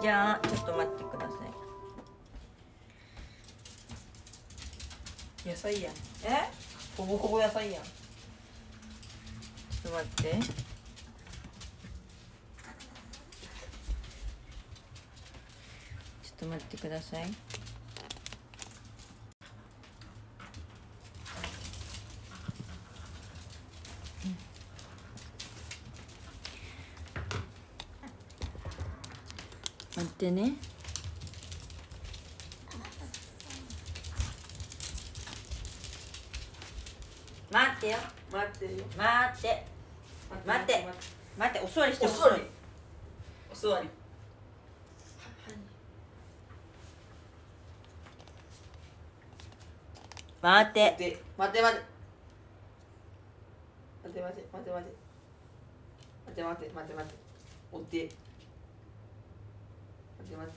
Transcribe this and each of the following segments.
じゃあちょっと待ってください。野菜やん。え？ほぼほぼ野菜やん。ちょっと待って。ちょっと待ってくださいってね。待ってよ。待って待って。待って。待って。お座りしてお座り。お座り。待って。で待て。待て待て。待て待て。待て待て。待て待て待ておって。待て待て待っ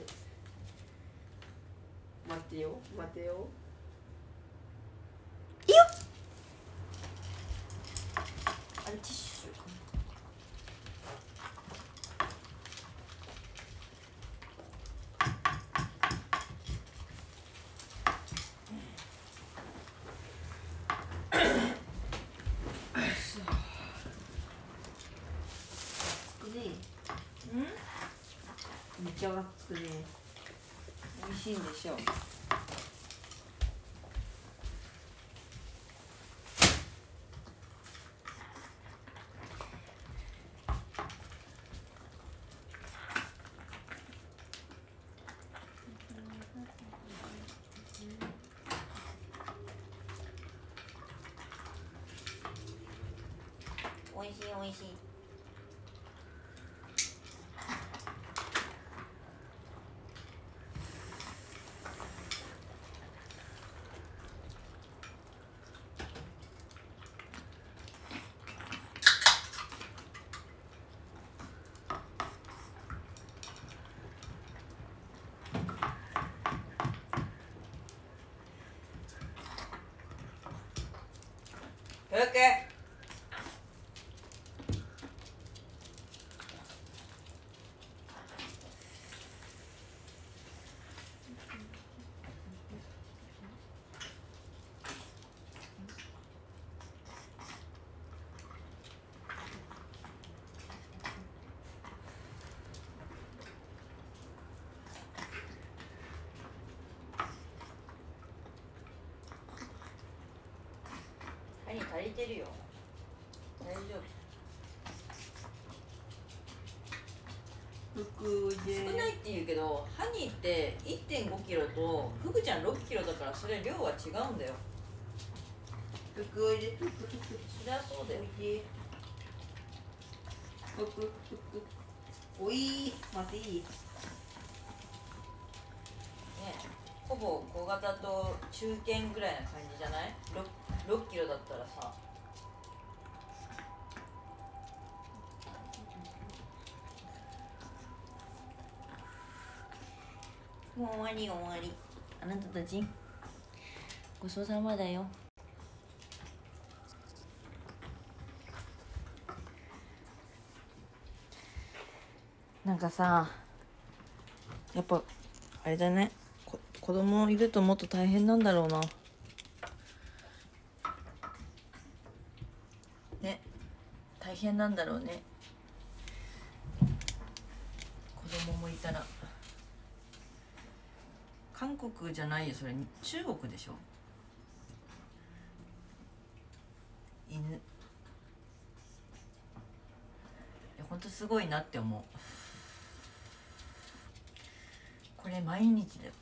て。よ。待てよ。いいよ。あれティッシュか作りうんめっちゃが作り美味しいんでしょう。美味しい美味しい。ok. 足りてるよ。大丈夫。少ないって言うけどハニーって1 5キロとフグちゃん6キロだからそれ量は違うんだよ。福おいでそりゃそうだよ。おい待っていい。ねほぼ小型と中堅ぐらいな感じじゃない？6, キロだったらさ。もう終わり終わり。あなたたちごちそうさまだよ。なんかさやっぱあれだね。子供いるともっと大変なんだろうなね大変なんだろうね。子供もいたら。韓国じゃないよ。それ中国でしょ。犬。いやほんとすごいなって思う。これ毎日だよ。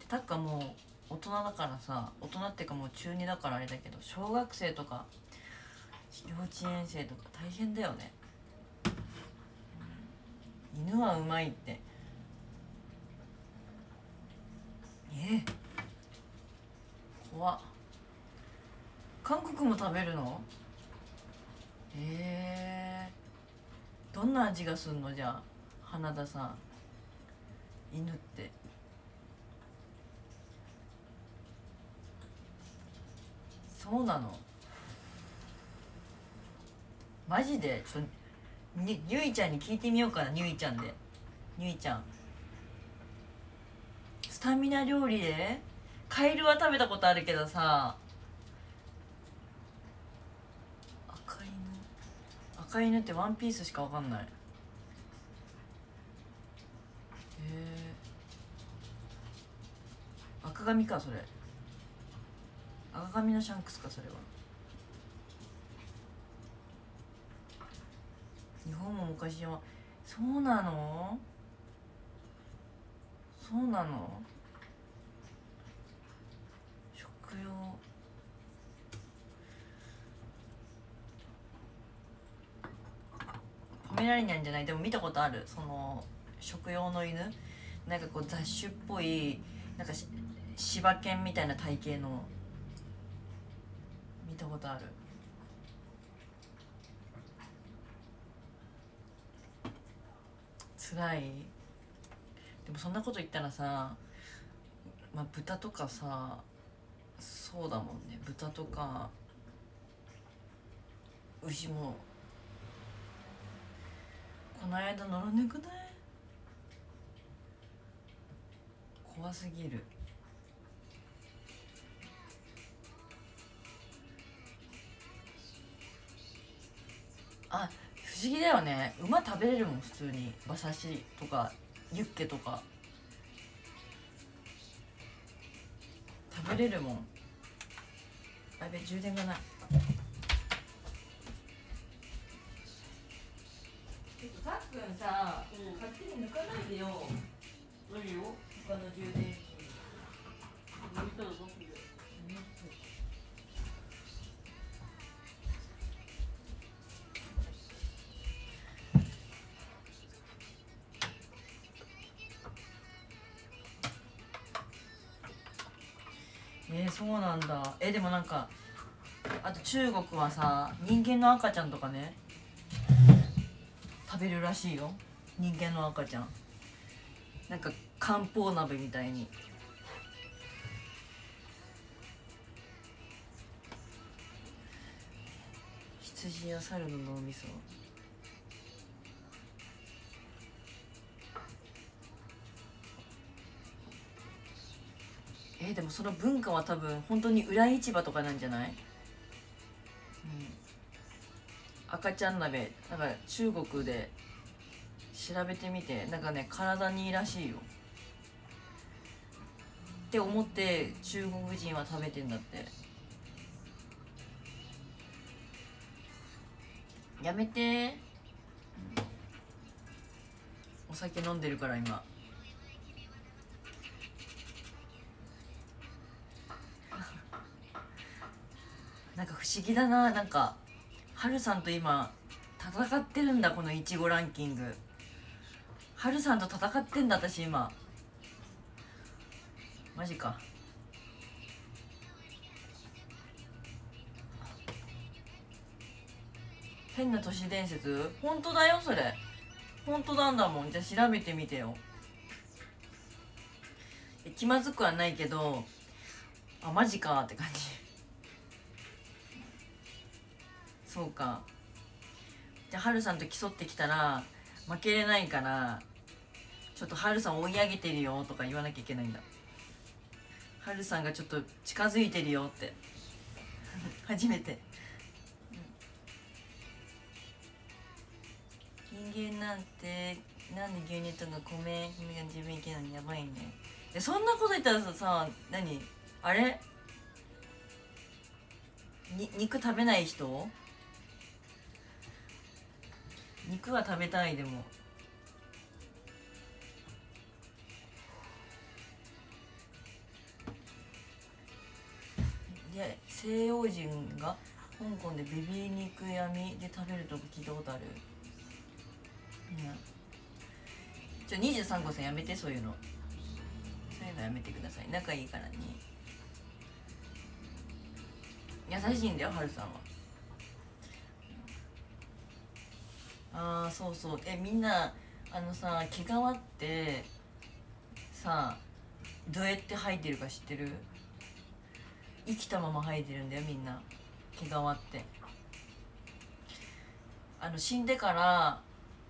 でタッカもう大人だからさ大人っていうかもう中2だからあれだけど小学生とか幼稚園生とか大変だよね、犬はうまいって。え怖っ。韓国も食べるの？えー、どんな味がすんの？じゃあ花田さん。犬って。そうなの？マジで？ちょっとにゆいちゃんに聞いてみようかなゆいちゃんで。ゆいちゃん。スタミナ料理で？カエルは食べたことあるけどさ。赤犬。赤犬ってワンピースしかわかんない。へえ赤髪かそれ。赤髪のシャンクスかそれは。日本も昔は。そうなの？そうなの？食用。ポメラニアンじゃない？でも見たことある。その食用の犬。なんかこう雑種っぽいなんかし柴犬みたいな体型の。見たことある。辛い。でもそんなこと言ったらさ、まあ、豚とかさそうだもんね。豚とか牛も。この間乗らねくない？怖すぎる。あ不思議だよね。馬食べれるもん普通に。馬刺しとかユッケとか。食べれるもん。あやべ充電がない。ちょっとさっくんさ、うん。勝手に抜かないでよ。何よ。他の充電器そうなんだ。えでもなんかあと中国はさ人間の赤ちゃんとかね食べるらしいよ。人間の赤ちゃん。なんか漢方鍋みたいに。羊や猿の脳みそ。えーでもその文化は多分本当に裏市場とかなんじゃない、うん、赤ちゃん鍋。なんか中国で調べてみて。なんかね体にいいらしいよ。って思って中国人は食べてんだって。やめて、お酒飲んでるから今。なんか不思議だな。なんかハルさんと今戦ってるんだこのいちごランキング。ハルさんと戦ってんだ私今。マジか。変な都市伝説？本当だよそれ。本当なんだもん。じゃあ調べてみてよ。気まずくはないけどあマジかって感じ。そうか。じゃあハルさんと競ってきたら負けれないからちょっとハルさん追い上げてるよとか言わなきゃいけないんだ。ハルさんがちょっと近づいてるよって。初めて。人間なんてなんで牛乳とか米米が自分いけないのやばいね。えそんなこと言ったらささ何？あれ？に肉食べない人？肉は食べたいでも。で西洋人が香港でベビー肉闇で食べるとこ聞いたことある。ねちょ23号さんやめてそういうの。そういうのやめてください。仲いいからね優しいんだよハルさんは。ああそうそう。えみんなあのさ毛皮ってさどうやって生えてるか知ってる？生きたまま生えてるんだよみんな。毛皮って。あの死んでから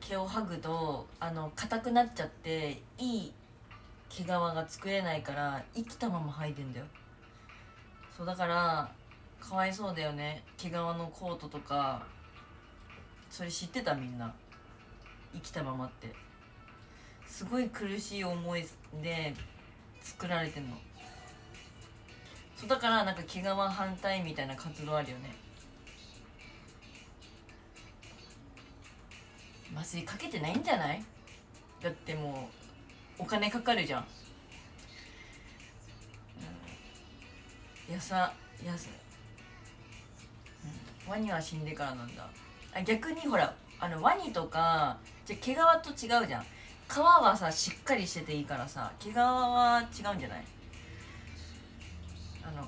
毛を剥ぐとあの硬くなっちゃっていい毛皮が作れないから生きたまま履いてんだよ。そうだからかわいそうだよね。毛皮のコートとかそれ知ってたみんな。生きたままって。すごい苦しい思いで作られてんの。そうだからなんか毛皮反対みたいな活動あるよね。麻酔かけてないんじゃない？だってもうお金かかるじゃん、うん、やさやさ、うん、ワニは死んでからなんだ。逆にほらあのワニとかじゃ毛皮と違うじゃん。皮はさしっかりしてていいからさ毛皮は違うんじゃない？あの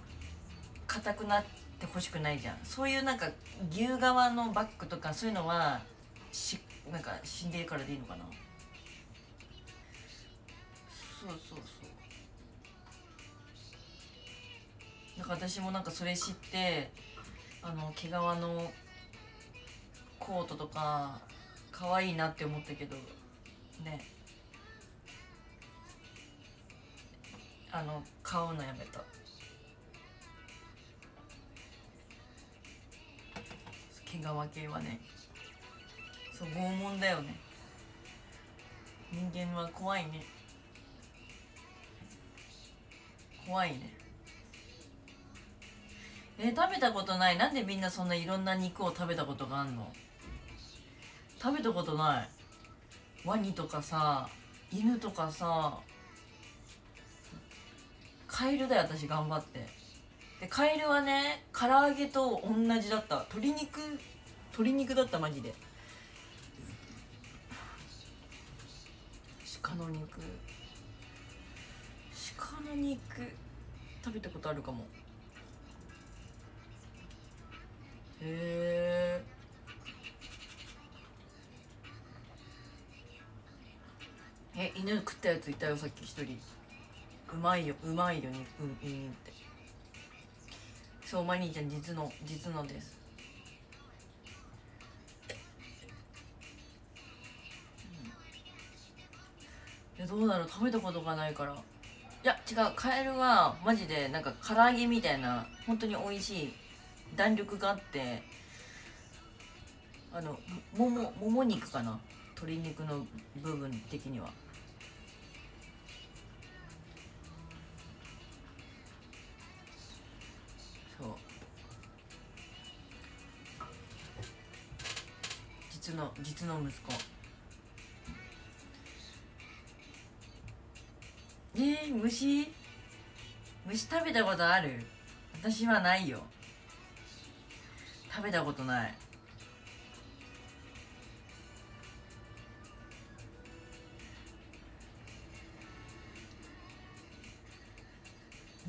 硬くなってほしくないじゃん。そういうなんか牛革のバッグとかそういうのはしなんか死んでるからでいいのかな？そうそうそう。だか私もなんかそれ知ってあの毛皮のコートとか可愛いなって思ったけどね。あの買うのやめた。毛皮系はね。そう拷問だよね。人間は怖いね。怖いね。え食べたことない？なんでみんなそんないろんな肉を食べたことがあんの？食べたことない。ワニとかさ犬とかさカエルだよ私頑張って。でカエルはね唐揚げと同じだった。鶏肉鶏肉だったマジで。鹿の肉。鹿の肉食べたことあるかも。へええ犬食ったやついたよさっき一人。うまいようまいよ肉犬って。そうマニーちゃん実の実のです。いやどうだろう食べたことがないから。いや違うカエルはマジでなんか唐揚げみたいな本当に美味しい弾力があって。あのもももも肉かな。鶏肉の部分的には。実の実の息子。えー、虫？虫食べたことある？私はないよ。食べたことない。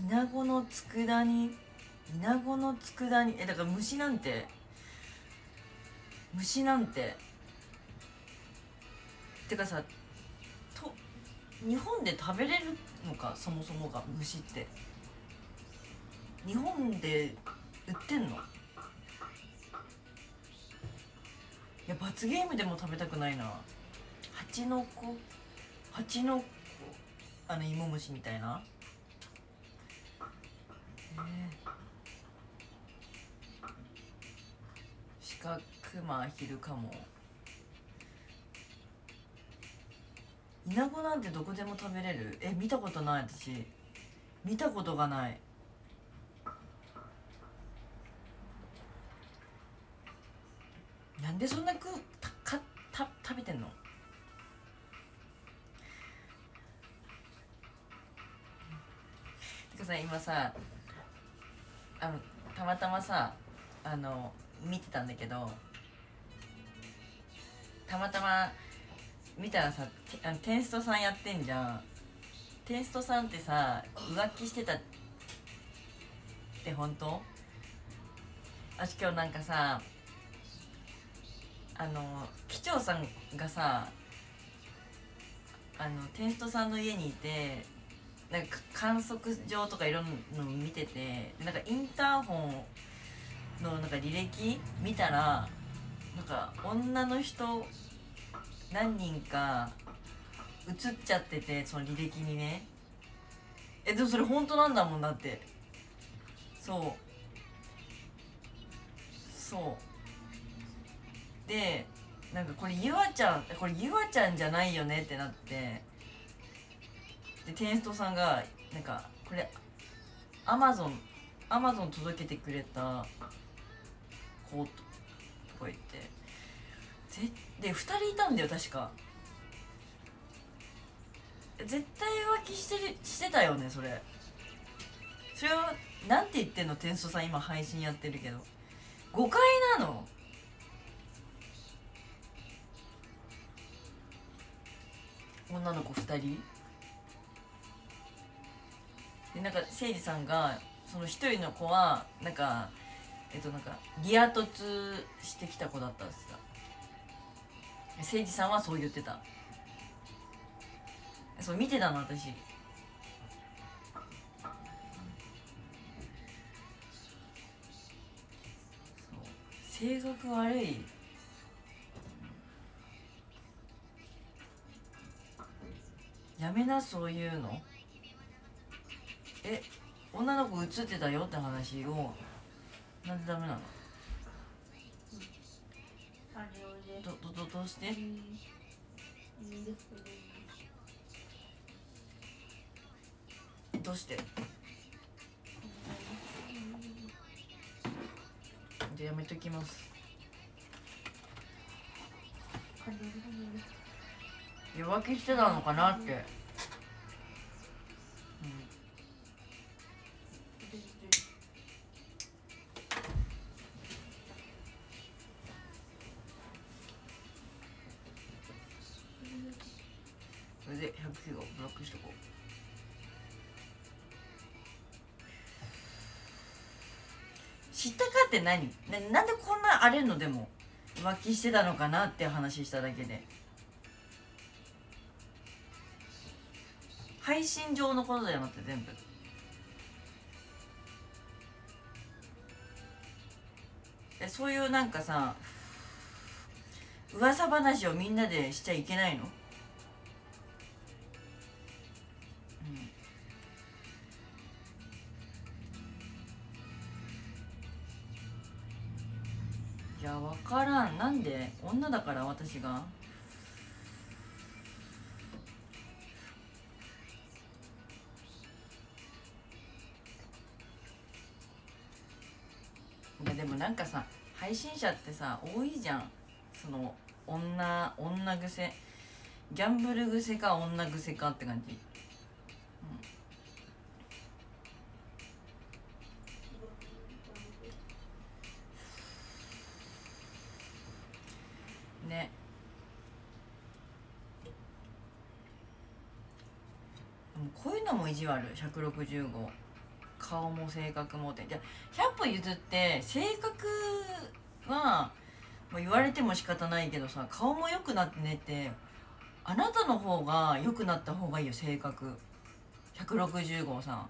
イナゴの佃煮？イナゴの佃煮？えだから虫なんて虫なんて。てかさと日本で食べれるのかそもそもが虫って。日本で売ってんの？いや罰ゲームでも食べたくないな。蜂の子蜂の子あの芋虫みたいな。鹿クマヒルカモイナゴなんてどこでも食べれる？え見たことない私。見たことがない。なんでそんなくたかた食べてんの？てかさ今さあのたまたまさあの見てたんだけどたまたま見たらさてあのテンストさんやってんじゃん。テンストさんってさ浮気してたって本当？私今日なんかさあの機長さんがさあのテンストさんの家にいてなんか観測場とかいろんなの見ててなんかインターホンのなんか履歴見たらなんか女の人何人か映っちゃっててその履歴にね。えでもそれ本当なんだもんだって。そう。そう。でなんかこれゆあちゃんこれゆあちゃんじゃないよねってなって。でテンストさんがなんかこれアマゾンアマゾン届けてくれた子とか言って。ぜで2人いたんだよ確か。絶対浮気してるしてたよねそれ。それはなんて言ってんのテンストさん今配信やってるけど。誤解なの。女の子2人。でなんか誠司さんがその一人の子はなんかえっとなんかリア突してきた子だったんですよ誠司さんはそう言ってた。そう見てたの私。性格悪い。やめなそういうの。え女の子映ってたよって話をなんでダメなの？どどどどうして？どどうして？じゃあやめときます。あれをね弱気してたのかなって、ったかって何？ななんでこんな荒れんのでも浮気してたのかなって話しただけで。配信上のことだよなって全部。えそういうなんかさ噂話をみんなでしちゃいけないの、いや分からん。なんで？女だから私が。いやでもなんかさ配信者ってさ多いじゃん。その女女癖。ギャンブル癖か女癖かって感じ、うん、ねでもこういうのも意地悪165顔も性格もって。じゃ100歩譲って性格はもう言われても仕方ないけどさ顔も良くなってねってあなたの方が良くなった方がいいよ性格。160号さん。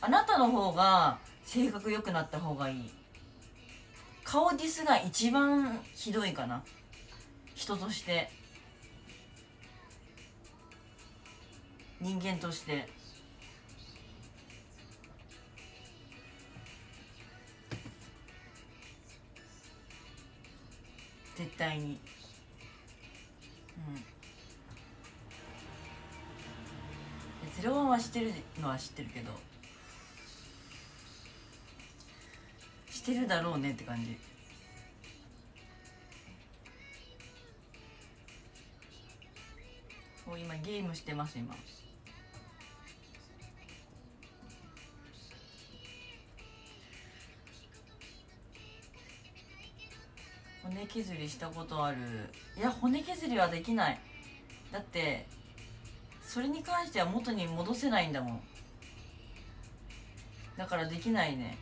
あなたの方が性格良くなった方がいい。顔ディスが一番ひどいかな。人として。人間として。絶対に。うん。ゼロワンは知ってるのは知ってるけど。してるだろうねって感じ。そう今ゲームしてます今。骨削りしたことある。いや骨削りはできない。だってそれに関しては元に戻せないんだもん。だからできないね。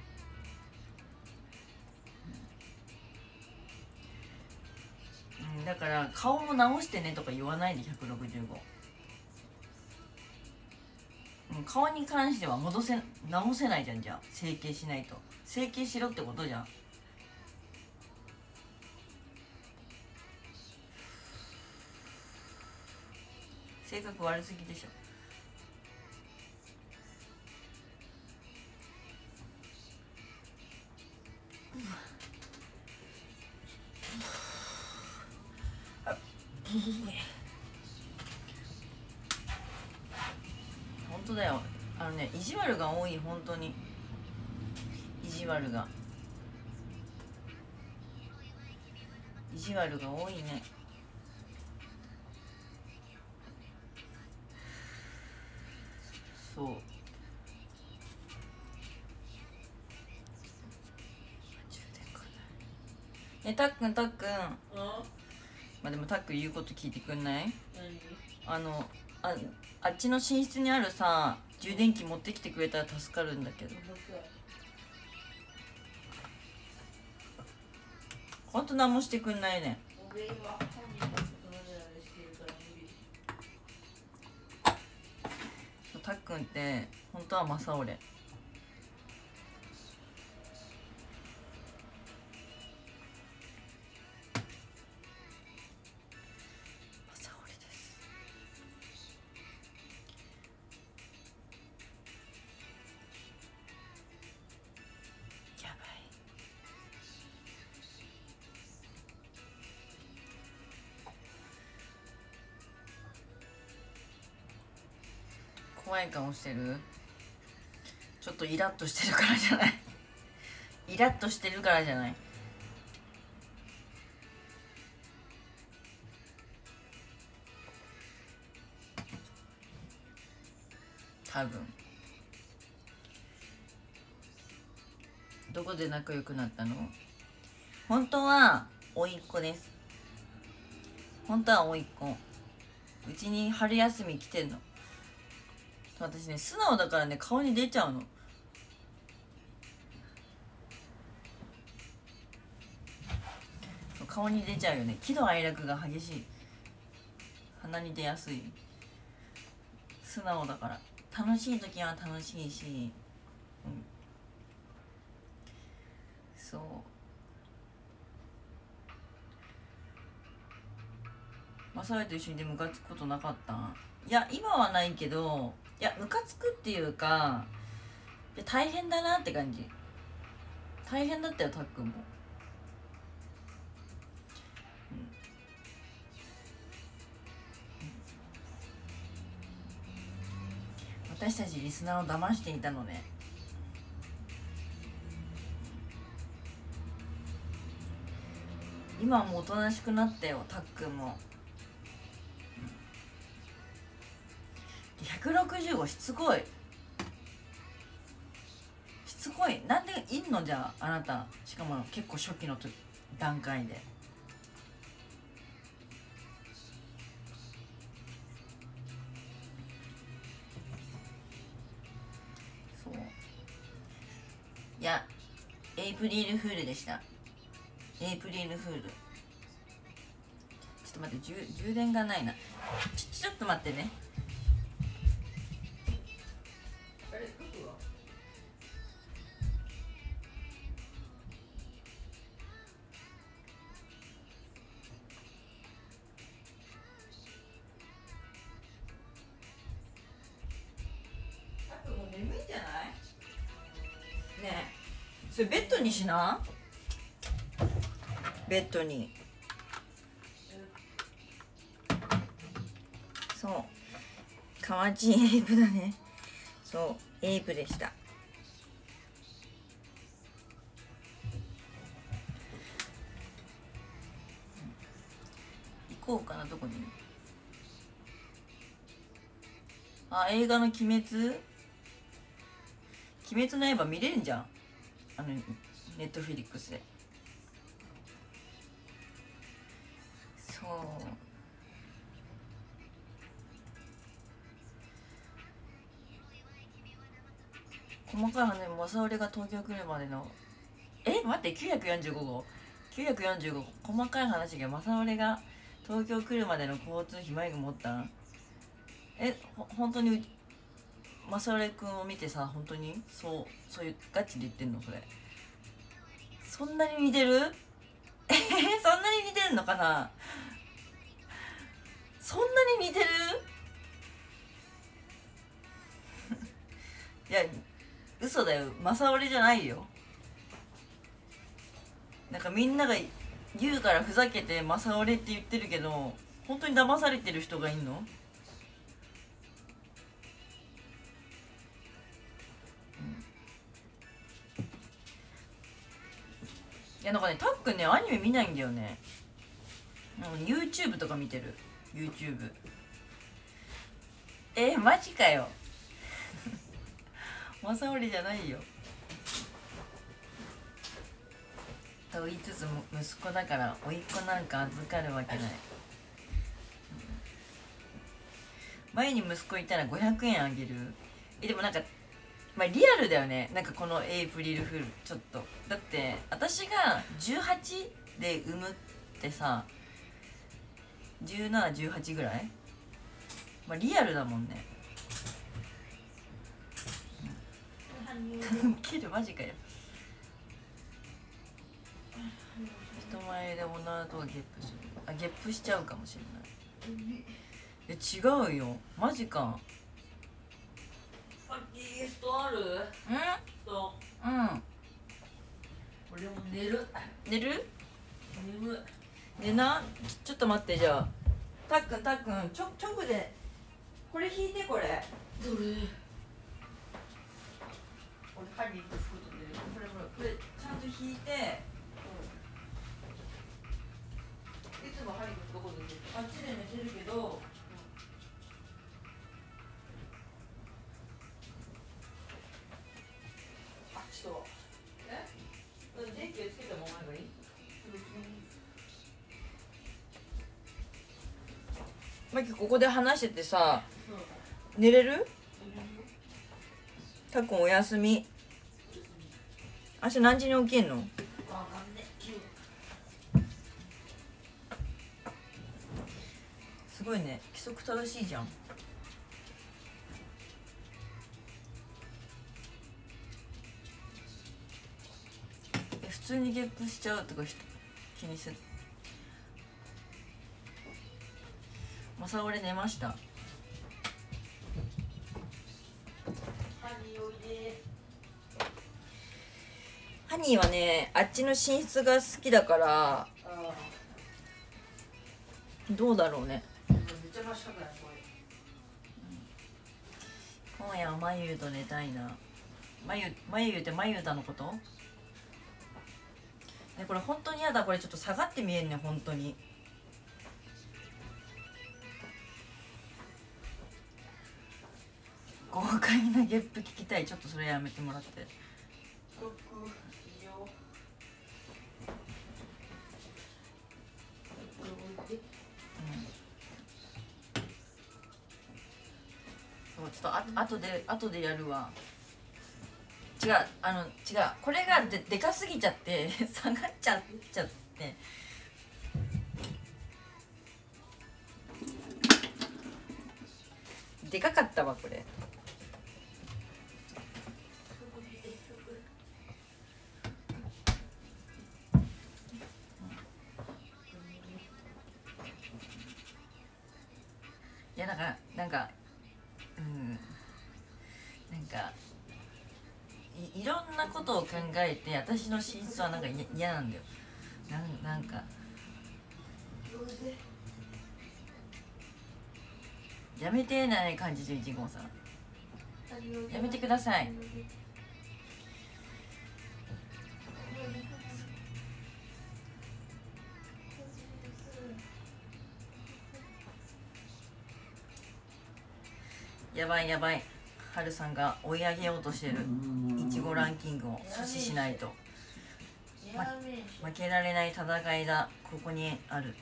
うん。だから顔も直してねとか言わないで165うん顔に関しては戻せ直せないじゃんじゃあ。整形しないと。整形しろってことじゃん。性格悪すぎでしょ。本当だよ。あのね意地悪が多い本当に。意地悪が。意地悪が多いね。そう。充電かなねたっくんたっくん。あまあでもたっくん言うこと聞いてくんない？何？あのああっちの寝室にあるさ充電器持ってきてくれたら助かるんだけど。ほんと何もしてくんないね。俺たっくんって本当は正俺怖い顔してる？ちょっとイラッとしてるからじゃない？イラッとしてるからじゃない？多分。どこで仲良くなったの？本当は甥っ子です。本当は甥っ子。うちに春休み来てんの。私ね素直だからね顔に出ちゃうの。顔に出ちゃうよね。喜怒哀楽が激しい。鼻に出やすい。素直だから。楽しい時は楽しいし、うん、そう。マサイと一緒にでムカつくことなかった？いや今はないけどいやムカつくっていうか大変だなって感じ。大変だったよたっくんも、うん。私たちリスナーを騙していたのね。今もおとなしくなったよたっくんも。165しつこい。しつこい。なんでいんの？じゃああなた。しかも結構初期の段階で。そう。いやエイプリルフールでした。エイプリルフール。ちょっと待って充電がないな。ちょちょっと待ってね。な。ベッドに。そう。かわちいエイプだね。そう。エイプでした。行こうかなどこに。あ映画の「鬼滅」「鬼滅の刃」見れるんじゃん。あのネットフィリックスで。そう。細かい話も正織が東京来るまでの。え待って945号。945細かい話が正織が東京来るまでの交通費マイク持ったえほ本当に正織君を見てさ本当に？そうそういうガチで言ってんのそれ。そんなに似てる？え そんなに似てんのかな？そんなに似てる？いや嘘だよ。正オじゃないよ。なんかみんなが言うからふざけて正オって言ってるけど本当に騙されてる人がいんの？いやなんかねたっくんねアニメ見ないんだよね。なんか YouTube とか見てる。YouTube えー、マジかよ。正織じゃないよ。と言いつつ息子だから甥っ子なんか預かるわけない。前に息子いたら500円あげる。えでもなんかまあリアルだよね。なんかこのエイプリルフールちょっと。だって私が18で産むってさ1718ぐらい？まあリアルだもんね。切るマジかよ人前で女とかゲップする。あゲップしちゃうかもしれない。え違うよ。マジかうんストうん。俺も寝る。寝る？眠。い寝な？ちょっと待ってじゃあ。たっくんたっくん。ちょ直で。これ引いてこれ。どれ？俺針と服とでこれこれこれちゃんと引いて。いつも針どこで寝てる。あっちで寝てるけどあちょっとえ？うん電気をつけたままがいい？マキここで話しててさ寝れる？たっくんおやすみ。明日何時に起きんの？すごいね。規則正しいじゃん通にゲップしちゃうとか気にする。まさ俺寝ました。ハニーはねあっちの寝室が好きだからどうだろうね。今夜はまゆと寝たいな。まゆまゆってまゆたのこと？ねこれ本当に嫌だこれちょっと下がって見えんね本当に。豪快なゲップ聞きたい。ちょっとそれやめてもらって。クックいいよ。これ置いて。そうちょっとあ後で後でやるわ違うあの違うこれがででかすぎちゃって 下がっちゃっちゃって。でかかったわこれ。いやだからなんかうん。なんかいろんなことを考えて私の寝室はなんか嫌なんだよ。なんなんか。やめてない感じで一号さん。やめてください。やばいやばい。はるさんが追い上げようとしてる。ちごランキングを阻止しないと。やめし負けられない戦いだここにある。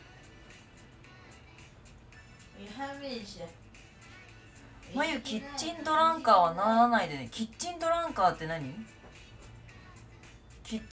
まゆキッチンドランカーはならないでね。キッチンドランカーって何？